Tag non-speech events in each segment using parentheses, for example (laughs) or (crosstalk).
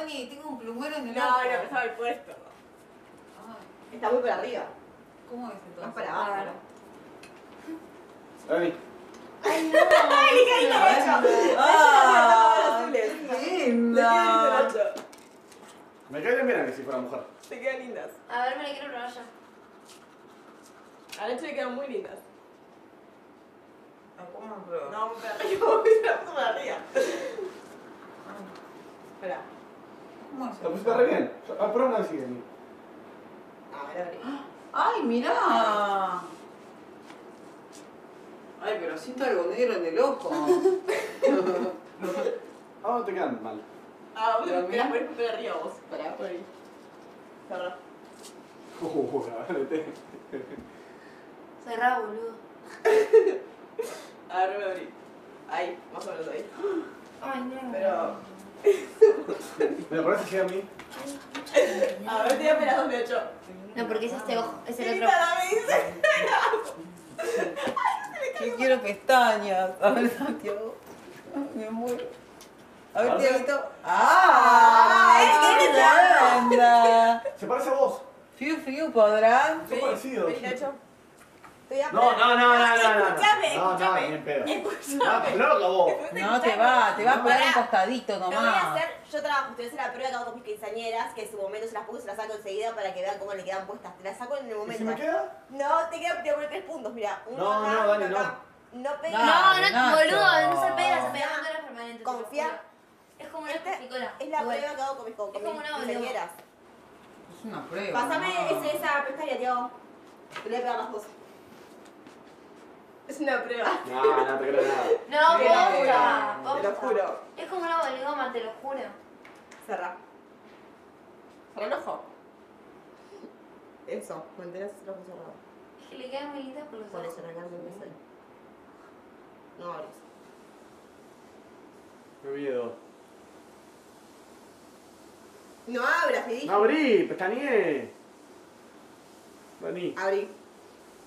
Dani, tengo un plumero en el No, ojo. no, empezaba el puesto. Ay, Está muy para arriba. ¿Cómo es entonces? Más para abajo. Dani. ¡Ay, qué lindo Nacho! ¡Ah! azules. ¡Qué Te quedan lindas, linda! Me caerían bien a mí si fuera mujer. Te quedan lindas. A ver, me la quiero probar ya. A Nacho le quedan muy lindas. Ah, ¿Cómo me? No, muy para arriba. (laughs) Muy para arriba. Espera. ¿Cómo es? La pusiste re bien. Ah, pero una a mí. A ver, abrí. ¡Ay, mirá! Ay, pero siento algo negro en el ojo. Ah, no te quedan mal. Ah, vos Pero mira. por arriba vos. Pará, por ahí. Cerrá. Uh, (laughs) a ver, te- Cerrá, boludo. A ver, me abrí. Ahí, más o menos ahí. ¿Me parece que a mí? A ver, dígame las dos de ocho. No, porque es este ojo, es el Sí, otro. nada, (laughs) me dice. Yo quiero pestañas. A ver, Santiago. Me muero. A ver. Tiaguito. ¡Ah! Ay, ¡Qué linda! Se parece a vos. Fiu, fiu, podrán. Son parecidos. Vení, Nacho. Te voy a No, no, no, no, no, no. Escuchame, No, no, escuchame. Escuchame. Loca vos. No te va, te va a pegar un costadito Lo voy a nomás. hacer, yo trabajo, estoy haciendo la prueba que hago con mis quinceañeras, que en su momento se las pongo y se las saco enseguida para que vean cómo le quedan puestas. Te las saco en el ¿Y momento. si me queda? No, te queda, te voy a poner tres puntos, mira. Uno No, acá, no, uno acá. No pega. No. No, no, boludo, no se pega, se pega con todas las permanentes. te lo Confía. Es como una Este picola. es la prueba que hago con mis, con Es mis como una quinceañeras. Es una prueba. Pásame no. esa pestaña, Tiago. Te voy a pegar las dos. Es una prueba. No, no te creo nada. No, Te posta, Te lo juro. Es como una boligoma, te lo juro. Cerra. Cerra el ojo. Eso, mantenés el ojo cerrado. Es que le quedan muy lindas por los Por ojos. eso, acá no abres. Me miedo. No abras, me dije. No abrí, pestañeé. Dani. Abrí.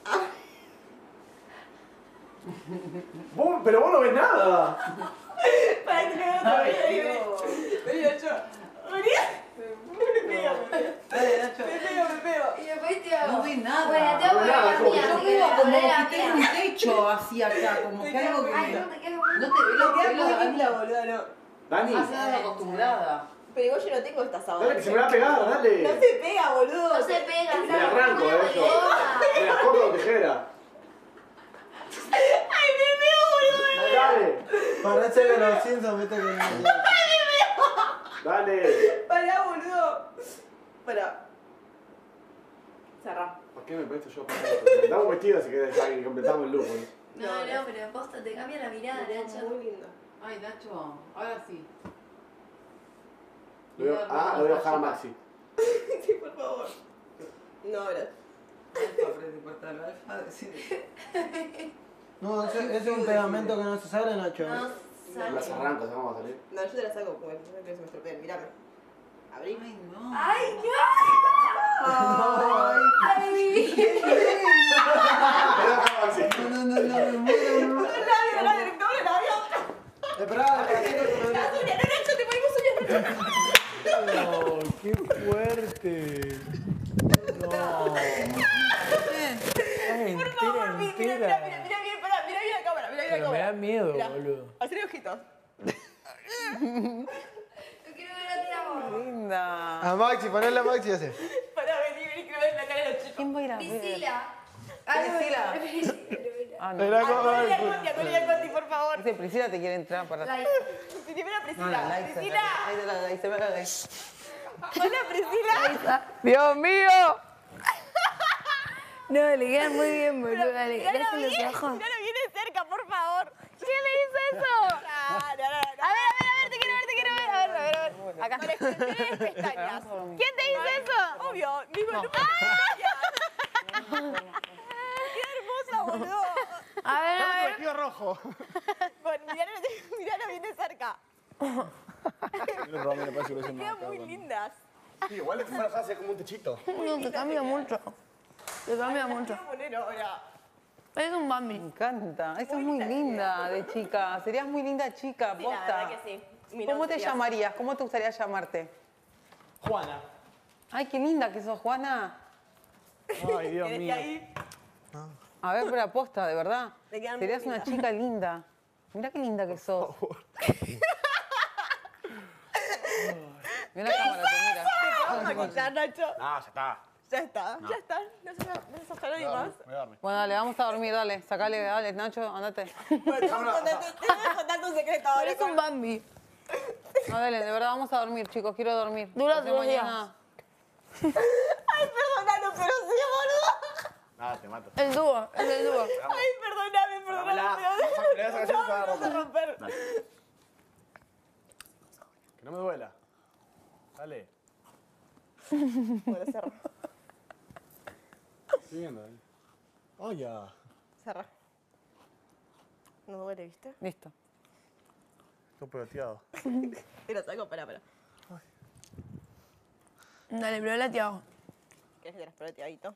Abrí. Vos, pero vos no ves nada. Para que me. Vení. Me pego, me pego. Me pego, me pego. Y después te hago. No ves nada. Bueno, te hago No ves nada, la como que mía. Yo porque veo la- como la que tiene mía. un techo así acá, como que algo que. Ay, no te quedo. No te veo Me linda, boludo, no. Dani. Ah, da acostumbrada. Pero yo no tengo esta sábana. Dale, que se me va a pegar, dale. No se pega, boludo. No se pega, Me ¿sabes? arranco de eso. boligoma. Me las corto con tijera. Ay, me pego, boludo. Dale. Parece que los Simpsons, viste que... Dale. Pará, boludo. Pará. Cerrá. ¿Por qué me presto yo para esto? Estamos vestidos así que ya que completamos el look. ¿no? No, no, pero posta, te cambia la mirada, Nacho. muy lindo. Ay, Nacho, ahora sí. Lo voy a- ah, lo voy a dejar a Maxi. Sí, por favor. No decide. (laughs) (laughs) No, ese, ese es un pegamento que no se sale, Nacho. No sale. arranco, ¿sabes cómo va a salir? No, yo te la saco porque no quiero que se me estropeen. Mírame. Abrí. Ay, no. ¡Ay, Ay, Ay, Maxi. no, no, no, no, me muero, no. No, Esperá, no Las no. Oh, qué fuerte. No. Por favor, mira, mira, mira, mira bien la cámara, mira bien la Pero me da miedo, Mirá. boludo. Hacer ojitos. no quiero ver a ti, amor. Linda. A Maxi, ponele a Maxi ese. Pará, vení, vení, que ver la cara de los chicos. ¿Quién va a ir a ver? Priscila. Priscila. Ah, no. Ponle el a. Conti, ponle a Conti, por favor. Dice Priscila te quiere entrar para. Like. Primero No, Priscila. la like. Priscila. Ahí te la like, se ve la like. Hola, Priscila. Dios mío. (laughs) No, le quedan muy bien, boludo. Le los ojos. míralo bien de cerca, por favor. ¿Quién le hizo eso? Ah, no, no, no. A ver, a ver, a ver, te quiero ver, te quiero ver. A ver, a ver, a ver. Acá. Con extensiones de pestañas. ¿Quién te hizo eso? Obvio, mi no. (laughs) ¡Qué hermosa, boludo! A ver, a ver. Vestido rojo. Bueno, miralo, miralo bien de cerca. Hace Quedan muy lindas. Sí, igual es una frase como un techito. No, te cambia mucho. Te cambia mucho. Voy a poner ahora. Es un Me Bambi. encanta. Esa es muy linda de chica. Serías muy linda chica, Sí, la posta. verdad que sí. Mi ¿Cómo nombre te sería- llamarías? ¿Cómo te gustaría llamarte? Juana. Ay, qué linda que sos, Juana. Ay, Dios (laughs) ¿Querés que mío. ahí? A ver, pero aposta, de verdad. Te quedan muy Serías una lindas. chica linda. Mirá qué linda que sos. (laughs) Mira la cámara, te mira. Vamos a quitar, Nacho. Ah, ya está. Ya está, ya está. No se no se ojalá ni más. Voy a dormir. Bueno, dale, vamos a dormir, dale. Sacale, dale, Nacho, andate. Bueno, te voy a contar- te voy a contar tu secreto ahora. Es un Bambi. No, dale, de verdad vamos a dormir, chicos, quiero dormir. Dura Porque dos mañana- Ay, perdónalo, pero sí, boludo. Nada, te mato. El dúo, es el dúo. Ay, perdóname, perdóname. Pero- Le vas a callar, se va a No, no, romper. romper. Que no me duela. Dale. Bueno, cerra. Estoy viendo, eh. Ay, ya. Cerra. No duele, ¿viste? Listo. Estoy pegoteado. Te (laughs) lo saco, espera, espera. Dale, Tiago. ¿Querés que te las proteadito?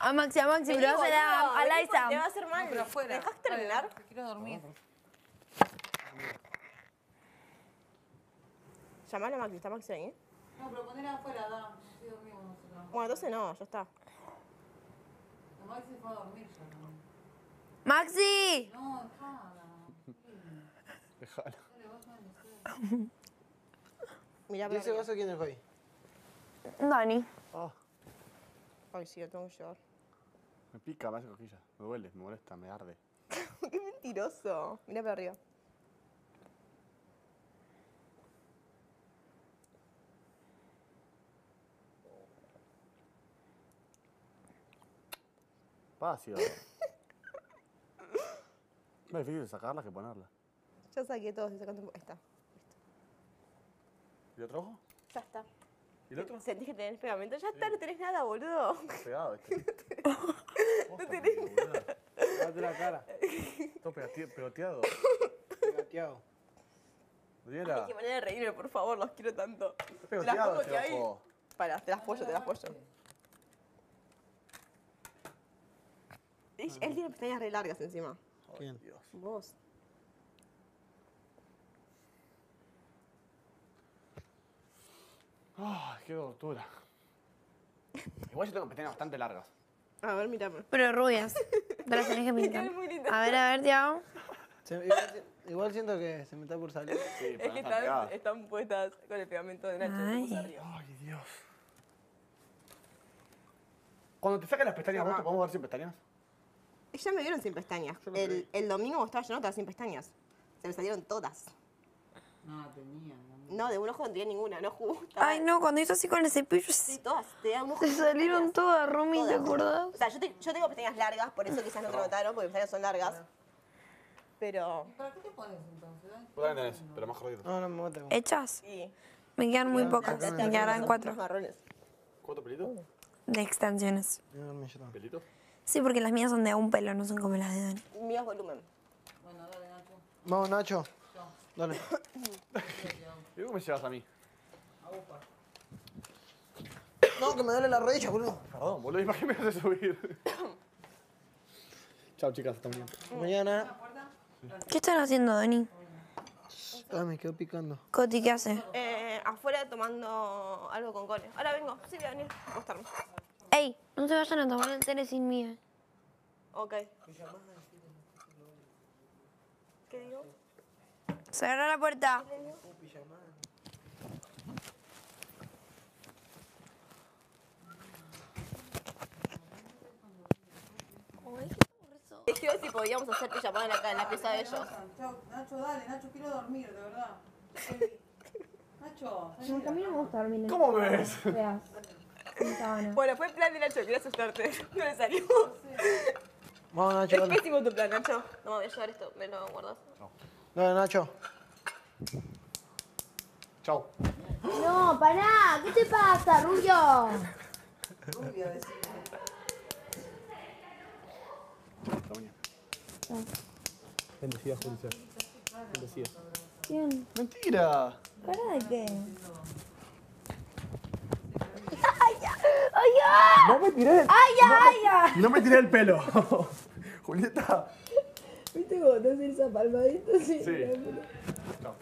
A Maxi, a Maxi, pero vas a la, a la Te va a Isa. hacer mal. Pero afuera. ¿Me dejas terminar? Quiero dormir. Llamale a Maxi, ¿está Maxi ahí? No, pero ponela afuera, da. Dormimos nosotros. Bueno, entonces no, ya está. Maxi se fue a dormir ya. ¿no? Maxi. No, dejala. Déjalo. Mirá, ¿Y ese vaso quién es hoy? Dani. Ah, Ay, sí, lo tengo que llevar. me pica, me hace cosquillas. Me duele, me molesta, me arde. (laughs) Qué mentiroso. Mirá para arriba. Fácil. Más difícil sacarla que ponerla. Ya saqué todo, estoy sacando un po- Ahí está. ¿Y el otro ojo? Ya está. ¿Y el otro? ¿Sentís que tenés pegamento? Ya está, no tenés nada, boludo. Está pegado este. (laughs) (laughs) No tenés nada. Date la cara. Todo pegati- pegoteado. Gateado. Hay Diera. que manera de reírme, por favor, los quiero tanto. Te las pongo este aquí ahí. ojo. Para, te las pollo, te las pollo. Él él tiene pestañas re largas encima. ¿Quién? Dios. Vos. Ay, qué tortura. Igual yo tengo pestañas bastante largas. A ver, mírame. Pero rubias. Te las tenés que (laughs) pintar. Es muy linda. A ver, a ver, Tiago. Se- igual, igual siento que se me está por salir. Sí, Es que no están están, pegadas. están puestas con el pegamento de Nacho. Ay. tipo arriba. Ay, Dios. Cuando te sacas las pestañas, ¿vos te podemos ver sin pestañas? Ya me vieron sin pestañas. Yo El, el domingo vos estabas yo no estaba sin pestañas. Se me salieron todas. No, tenía. no. No, de un ojo no tenía ninguna, no jugó. (laughs) Ay, no, cuando hizo así con el cepillo, Sí, se todas. Te da un ojo sin salieron todas, Romy, ¿te Todas. acordás? O sea, yo, te- yo tengo pestañas largas, por eso quizás no te notaron, porque mis pestañas son largas. Pero, ¿Para qué te pones entonces? Vos también tenés, pero más jodido. No, no me gusta. ¿Hechas? sí. Me quedan muy pocas. Me quedarán cuatro marrones. ¿Cuántos pelitos? de extensiones. Yo también. ¿Pelitos? Sí, porque las mías son de un pelo, no son como las de Dani. Míos volumen. Bueno, dale, Nacho. Vamos, Nacho. Dale. (coughs) ¿Y cómo me llevas a mí? No, que me duele la rodilla, boludo. Perdón, boludo, ¿y para qué me haces subir? (coughs) Chao, chicas, hasta mañana. Mañana. ¿Qué están haciendo, Dani? Ah, me quedo picando. Coti, ¿qué hace? Eh, afuera tomando algo con Cone. Ahora vengo. Sí, voy a venir a acostarme. Ey, no se vayan a tomar el tele sin mí. eh. Ok. ¿Qué digo? Cerra la puerta. Es que ver si podíamos hacer pijamada en la, en la pieza de ellos. Chao, Nacho, dale, Nacho, quiero dormir, de verdad. (laughs) Nacho, a mí no me gusta dormir en ¿Cómo ves? Bueno, fue el plan de Nacho, quería asustarte. (laughs) No me salió. Vamos, Nacho, Es dale. pésimo tu plan, Nacho. No me voy a llevar esto, me lo guardas. Dale, Nacho. Chao. No, pará. ¿Qué te pasa, Rubio? rubia, decime. Bendecida, Julissa. Bendecida. ¿Quién? ¡Mentira! ¿Cara de qué? ¡Ay, ya! ¡Ay, ya! ¡No me tiré! ¡Ay, ya! ¡Ay, ya! ¡No me tiré el pelo! (laughs) Julieta. ¿Viste cómo te haces esa palmadita? Sí. Sí. Chao.